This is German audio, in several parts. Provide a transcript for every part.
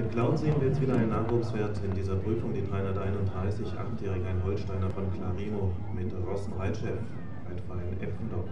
Mit Cloud sehen wir jetzt wieder einen Nachwuchswert in dieser Prüfung, die 331, achtjährige ein Holsteiner von Clarimo mit Rossen Reitchef, Reitverein Eppendorf.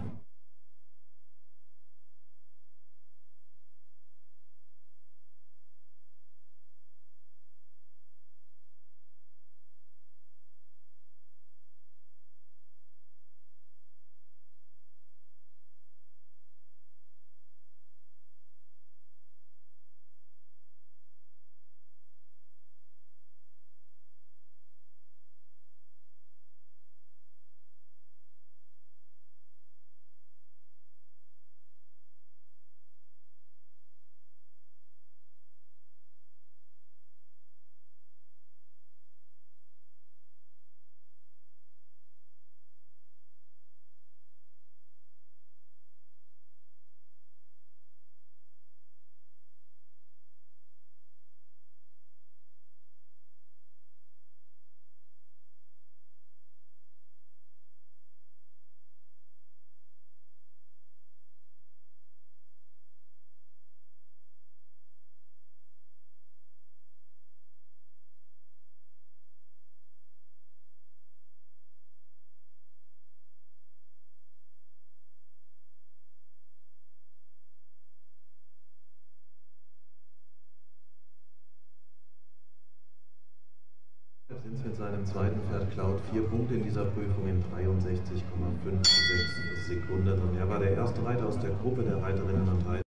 Mit seinem zweiten Pferd Cloud vier Punkte in dieser Prüfung in 63,56 Sekunden. Und er war der erste Reiter aus der Gruppe der Reiterinnen und Reiter.